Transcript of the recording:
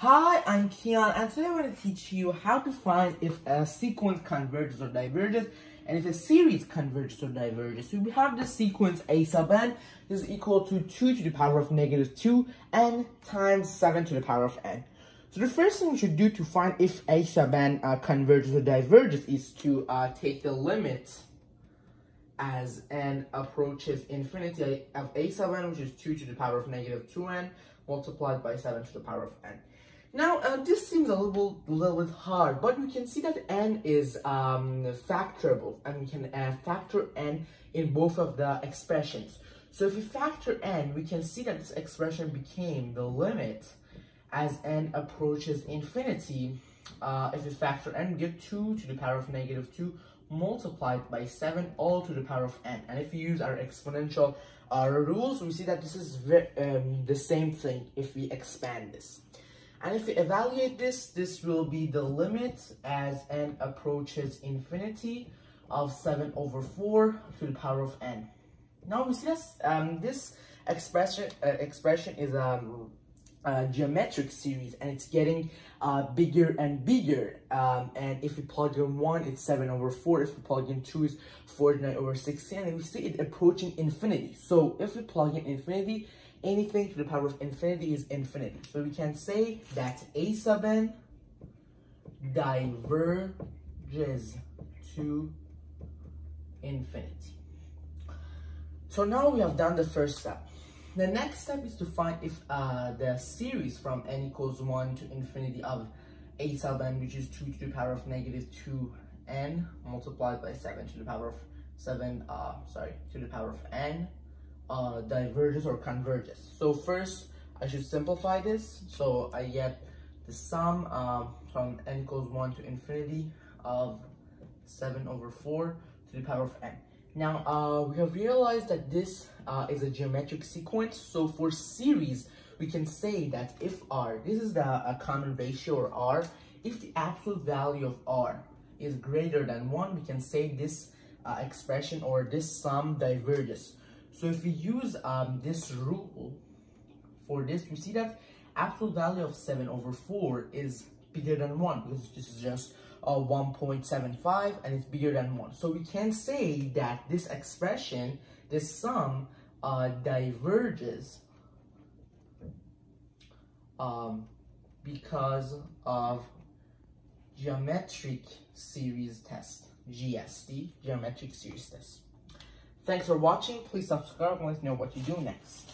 Hi, I'm Kian, and today I'm going to teach you how to find if a sequence converges or diverges, and if a series converges or diverges. So we have the sequence a sub n is equal to 2 to the power of negative 2 n times 7 to the power of n. So the first thing we should do to find if a sub n uh, converges or diverges is to uh, take the limit as n approaches infinity of a sub n, which is 2 to the power of negative 2n, multiplied by 7 to the power of n. Now, uh, this seems a little, little bit hard, but we can see that n is um, factorable, and we can uh, factor n in both of the expressions. So if we factor n, we can see that this expression became the limit as n approaches infinity. Uh, if we factor n, we get 2 to the power of negative 2 multiplied by 7 all to the power of n. And if we use our exponential uh, rules, we see that this is um, the same thing if we expand this. And if we evaluate this, this will be the limit as n approaches infinity of 7 over 4 to the power of n. Now we see this, um, this expression, uh, expression is um, a geometric series and it's getting uh, bigger and bigger. Um, and if we plug in 1, it's 7 over 4. If we plug in 2, it's 49 over 16. And we see it approaching infinity. So if we plug in infinity, anything to the power of infinity is infinity. So we can say that a sub n diverges to infinity. So now we have done the first step. The next step is to find if uh, the series from n equals 1 to infinity of a sub n, which is 2 to the power of negative 2n multiplied by 7 to the power of 7, uh, sorry, to the power of n, uh, diverges or converges. So first, I should simplify this. So I get the sum um, from n equals 1 to infinity of 7 over 4 to the power of n. Now, uh, we have realized that this uh, is a geometric sequence. So for series, we can say that if r, this is the uh, common ratio or r, if the absolute value of r is greater than 1, we can say this uh, expression or this sum diverges. So if we use um, this rule for this, we see that absolute value of 7 over 4 is bigger than 1 because this is just uh, 1.75 and it's bigger than 1. So we can say that this expression, this sum, uh, diverges um, because of geometric series test, GST, geometric series test. Thanks for watching. Please subscribe and let us know what you do next.